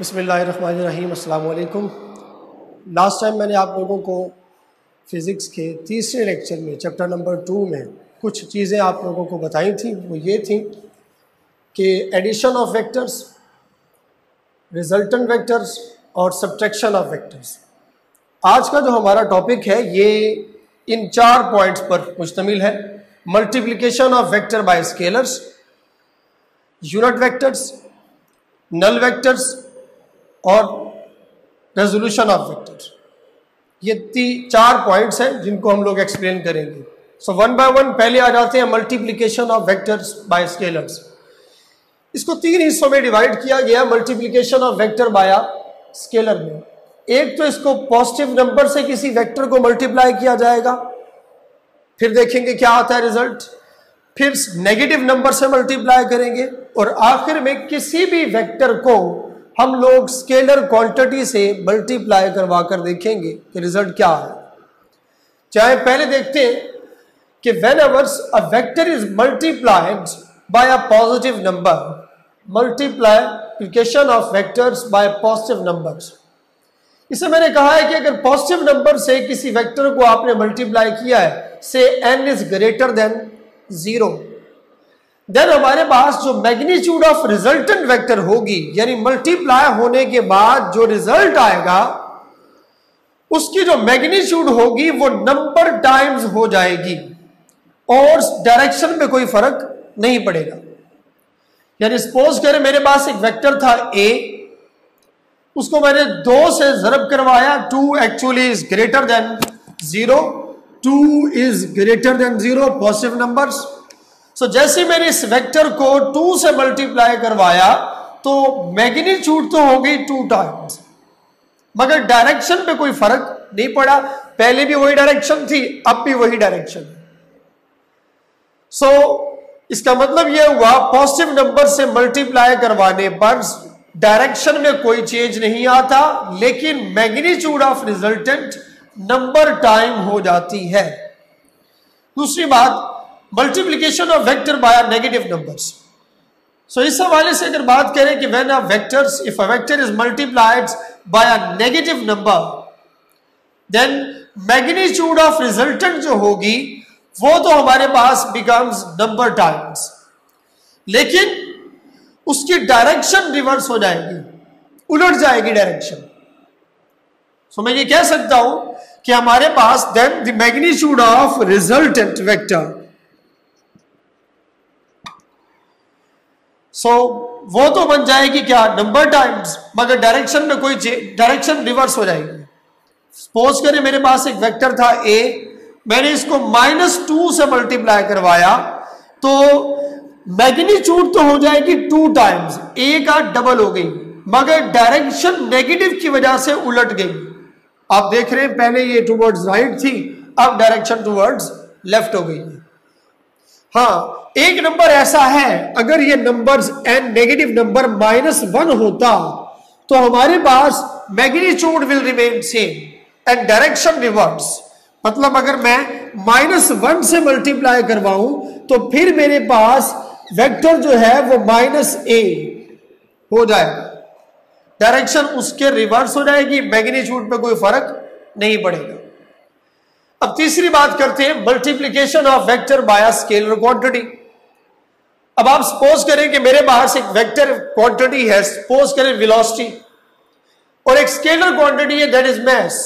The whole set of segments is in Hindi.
बसमीम अल्लाम लास्ट टाइम मैंने आप लोगों को फ़िज़िक्स के तीसरे लेक्चर में चैप्टर नंबर टू में कुछ चीज़ें आप लोगों को बताई थी, वो ये थी कि addition of vectors resultant vectors और सब्ट्रैक्शन ऑफ़ वेक्टर्स आज का जो हमारा टॉपिक है, ये इन चार पॉइंट्स पर मुश्तमिल है। Multiplication of vector by scalars unit vectors null vectors और रेजोल्यूशन ऑफ़ वेक्टर ये ती चार पॉइंट्स हैं जिनको हम लोग एक्सप्लेन करेंगे. सो वन बाय वन पहले आ जाते हैं multiplication of vectors by scalars इसको तीन हिस्सों में डिवाइड किया गया multiplication of vector by scalar में. एक तो इसको पॉजिटिव नंबर से किसी वेक्टर को मल्टीप्लाई किया जाएगा. फिर देखेंगे क्या आता है रिज़ल्ट फिर नेगेटिव नंबर से मल्टीप्लाई करेंगे और आखिर में किसी भी वेक्टर को हम लोग स्केलर क्वांटिटी से मल्टीप्लाई करवा कर देखेंगे कि रिज़ल्ट क्या है। चाहे पहले देखते हैं कि when ours a vector is multiplied by a positive number multiplication of vectors by positive numbers इसे मैंने कहा है कि अगर पॉजिटिव नंबर से किसी वेक्टर को आपने मल्टीप्लाई किया है से n is greater than zero then हमारे पास जो मैग्नीट्यूड ऑफ़ रिजल्टेंट वेक्टर होगी, यानी मल्टीप्लाई होने के बाद जो रिज़ल्ट आएगा, उसकी जो मैग्नीट्यूड होगी वो नंबर टाइम्स हो जाएगी और डायरेक्शन में कोई फ़र्क नहीं पड़ेगा। यानी सपोज़ करें मेरे पास एक वेक्टर था ए उसको मैंने दो से जरब करवाया two actually is greater than zero two is greater than zero positive numbers so so, जैसे मैंने इस वेक्टर को टू से मल्टीप्लाई करवाया तो मैग्नीट्यूड तो हो गई टू टाइम्स मगर डायरेक्शन पे कोई फ़र्क नहीं पड़ा। पहले भी वही डायरेक्शन थी अब भी वही डायरेक्शन सो so, इसका मतलब यह हुआ पॉजिटिव नंबर से मल्टीप्लाई करवाने पर डायरेक्शन में कोई चेंज नहीं आता लेकिन magnitude of resultant number time हो जाती है। दूसरी बात multiplication of vector by negative so इस हवाले से अगर बात करें कि when a if a vector is multiplied by a negative number then magnitude of resultant जो होगी, वो तो हमारे पास बिकम्स नंबर टाइम्स लेकिन उसकी डायरेक्शन रिवर्स हो जाएगी, उलट जाएगी डायरेक्शन सो मैं ये कह सकता हूँ कि हमारे पास then the magnitude of resultant vector so so, वो तो बन जाएगी क्या? नंबर टाइम्स मगर डायरेक्शन में कोई डायरेक्शन रिवर्स हो जाएगी। सपोज़ करें मेरे पास एक वेक्टर था ए मैंने इसको माइनस टू से मल्टीप्लाई करवाया तो मैग्नीट्यूड तो हो जाएगी टू टाइम्स ए का डबल हो गई मगर डायरेक्शन नेगेटिव की वजह से उलट गई। आप देख रहे हैं पहले ये टूवर्ड्स राइट थी अब डायरेक्शन टूवर्ड्स लेफ़्ट हो गई। हाँ एक नंबर ऐसा है, अगर ये numbers an negative number minus one होता तो हमारे पास magnitude will remain same and direction reverse मतलब अगर मैं माइनस वन से मल्टीप्लाई करवाऊं तो फिर मेरे पास वेक्टर जो है, वो माइनस ए हो जाएगा। डायरेक्शन उसके रिवर्स हो जाएगी मैग्नीट्यूड पे कोई फ़र्क नहीं पड़ेगा। अब तीसरी बात करते हैं multiplication of vector by scalar quantity अब आप सपोज़ करें कि मेरे पास एक वेक्टर क्वांटिटी है सपोज़ करें वेलोसिटी और एक स्केलर क्वांटिटी है दैट इज़ मैस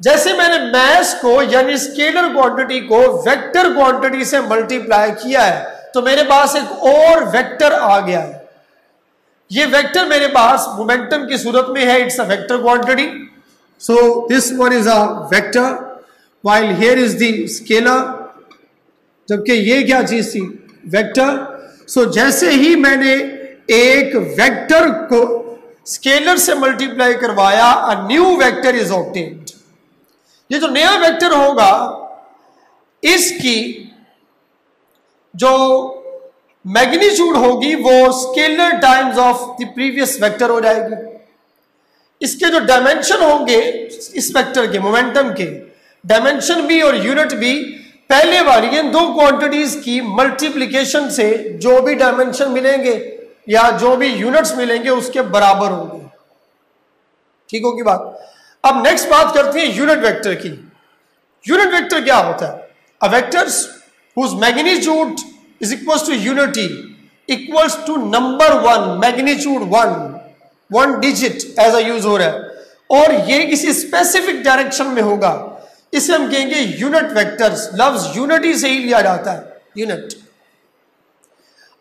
जैसे मैंने मैस को, यानी स्केलर क्वांटिटी को वेक्टर क्वांटिटी से मल्टीप्लाई किया है तो मेरे पास एक और वेक्टर आ गया है. ये वेक्टर मेरे पास मोमेंटम की सूरत में है it's a vector quantity so this one is a vector while here is the scalar जबकि ये क्या चीज़ थी? वेक्टर सो so, जैसे ही मैंने एक वेक्टर को स्केलर से मल्टीप्लाई करवाया a new vector is obtained ये जो नया वेक्टर होगा इसकी जो मैग्नीट्यूड होगी वो scalar times of the previous vector हो जाएगी. इसके जो डायमेंशन होंगे इस वेक्टर के मोमेंटम के डायमेंशन भी और यूनिट भी पहले वाली इन दो क्वांटिटीज की मल्टीप्लीकेशन से जो भी डायमेंशन मिलेंगे या जो भी यूनिट्स मिलेंगे उसके बराबर होंगे। ठीक होगी बात? अब नेक्स्ट बात करते हैं यूनिट वेक्टर की। यूनिट वेक्टर क्या होता है? A vectors whose magnitude is equals to unity equals to number one magnitude one one digit as a use हो रहा है। और ये किसी स्पेसिफिक डायरेक्शन में होगा। इसे हम कहेंगे यूनिट वेक्टर्स लफ्ज यूनिटी से ही लिया जाता है यूनिट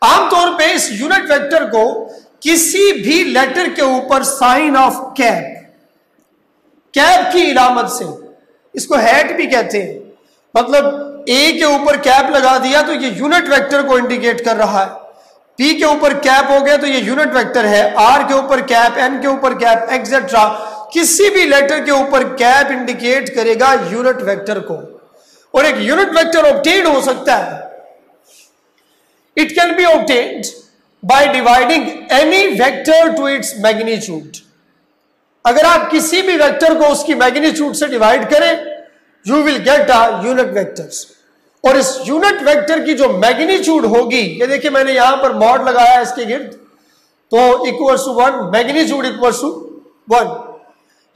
आमतौर पे इस यूनिट वेक्टर को किसी भी लेटर के ऊपर साइन ऑफ़ कैप कैप की इलामत से, इसको हैट भी कहते हैं। मतलब ए के ऊपर कैप लगा दिया तो ये यूनिट वेक्टर को इंडिकेट कर रहा है। पी के ऊपर कैप हो गया तो ये यूनिट वेक्टर है। आर के ऊपर कैप एन के ऊपर कैप एक्सेट्रा किसी भी लेटर के ऊपर कैप इंडिकेट करेगा यूनिट वेक्टर को। और एक यूनिट वेक्टर ऑप्टेन हो सकता है। It can be obtained by dividing any vector to its magnitude अगर आप किसी भी वेक्टर को उसकी मैग्नीट्यूड से डिवाइड करें you will get a unit vectors और इस यूनिट वेक्टर की जो मैग्नीट्यूड होगी, ये देखिए मैंने यहाँ पर मॉड लगाया इसके गिर्द। तो equal to one magnitude equal to one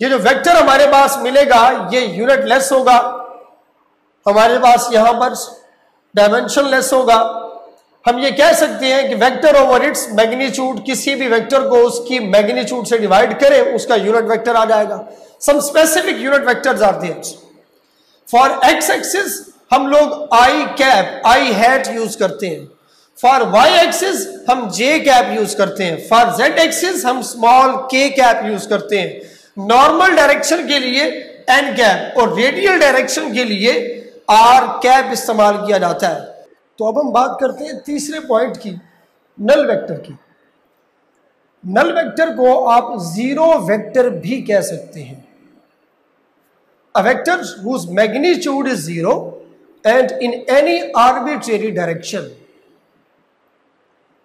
ये जो वेक्टर हमारे पास मिलेगा, ये यूनिट लेस होगा। हमारे पास यहाँ पर डायमेंशन लेस होगा। हम ये कह सकते हैं कि वेक्टर ओवर इट्स मैग्नीट्यूड किसी भी वेक्टर को उसकी मैग्नीट्यूड से डिवाइड करें, उसका यूनिट वेक्टर आ जाएगा। Some specific unit vectors are there for X axis हम लोग I cap I hat use करते हैं। फॉर वाई एक्सिस हम जे कैप यूज़ करते हैं। फॉर जेड एक्सिस हम स्मॉल के कैप यूज़ करते हैं। नॉर्मल डायरेक्शन के लिए एन कैप और रेडियल डायरेक्शन के लिए आर कैप इस्तेमाल किया जाता है। तो अब हम बात करते हैं तीसरे पॉइंट की नल वेक्टर की। नल वेक्टर को आप ज़ीरो वेक्टर भी कह सकते हैं। A vector whose magnitude is zero and in any arbitrary direction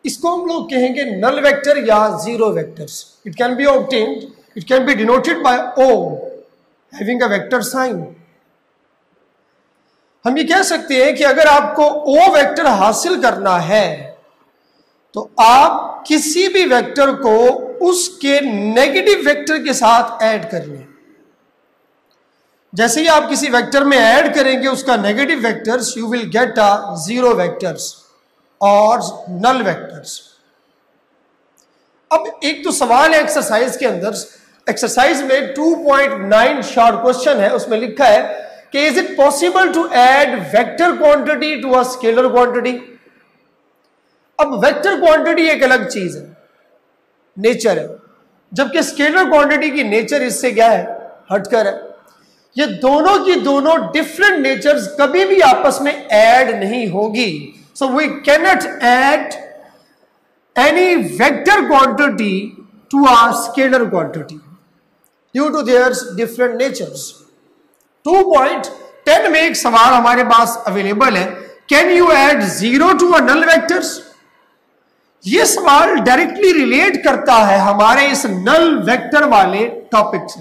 इसको हम लोग कहेंगे नल वेक्टर या zero vectors it can be obtained it can be denoted by O having a vector sign हम ये कह सकते हैं कि अगर आपको ओ वेक्टर हासिल करना है तो आप किसी भी वेक्टर को उसके नेगेटिव वेक्टर के साथ ऐड कर लें जैसे ही आप किसी वेक्टर में ऐड करेंगे उसका negative vectors you will get a zero vectors और नल वेक्टर्स अब एक तो सवाल है एक्सरसाइज के अंदर एक्सरसाइज में 2.9 शॉर्ट क्वेश्चन है, उसमें लिखा है कि is it possible to add vector quantity to a scalar quantity अब वेक्टर क्वांटिटी एक अलग चीज़ है नेचर है। जबकि स्केलर क्वांटिटी की नेचर इससे क्या है? हटकर है। ये दोनों की दोनों डिफरेंट नेचर्स कभी भी आपस में ऐड नहीं होगी। So we cannot add any vector quantity to a scalar quantity due to their different natures two point ten में एक सवाल हमारे पास अवेलेबल है. Can you add zero to a null vectors ये सवाल डायरेक्टली रिलेट करता है हमारे इस नल वेक्टर वाले टॉपिक से.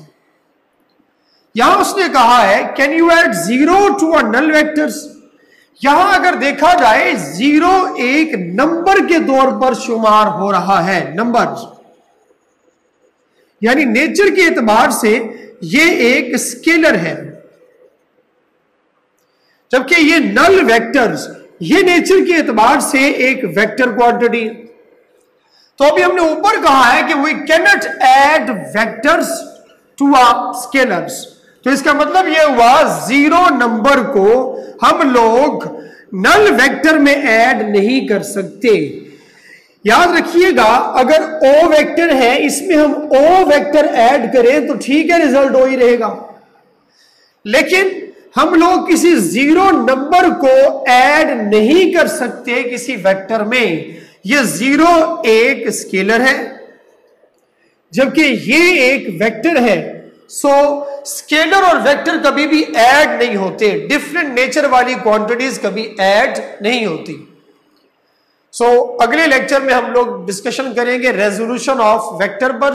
यहाँ उसने कहा है can you add zero to a null vectors यहाँ अगर देखा जाए ज़ीरो एक नंबर के तौर पर शुमार हो रहा है. नंबर यानी नेचर के एतबार से ये एक स्केलर है। जबकि ये नल वेक्टर्स ये नेचर के एतबार से एक वेक्टर क्वांटिटी तो अभी हमने ऊपर कहा है कि we cannot add vectors to a scalars तो इसका मतलब यह हुआ ज़ीरो नंबर को हम लोग नल वेक्टर में ऐड नहीं कर सकते। याद रखिएगा, अगर ओ वेक्टर है, इसमें हम ओ वेक्टर ऐड करें तो ठीक है रिज़ल्ट हो ही रहेगा। लेकिन हम लोग किसी ज़ीरो नंबर को ऐड नहीं कर सकते किसी वेक्टर में। यह ज़ीरो एक स्केलर है। जबकि ये एक वेक्टर है सो स्केलर और वेक्टर कभी भी ऐड नहीं होते। डिफरेंट नेचर वाली क्वांटिटीज कभी ऐड नहीं होती। सो so, अगले लेक्चर में हम लोग डिस्कशन करेंगे रेजोल्यूशन ऑफ़ वेक्टर पर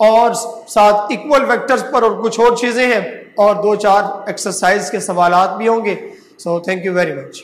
और साथ इक्वल वेक्टर्स पर और कुछ और चीज़ें हैं और दो चार एक्सरसाइज के सवाल भी होंगे। So thank you very much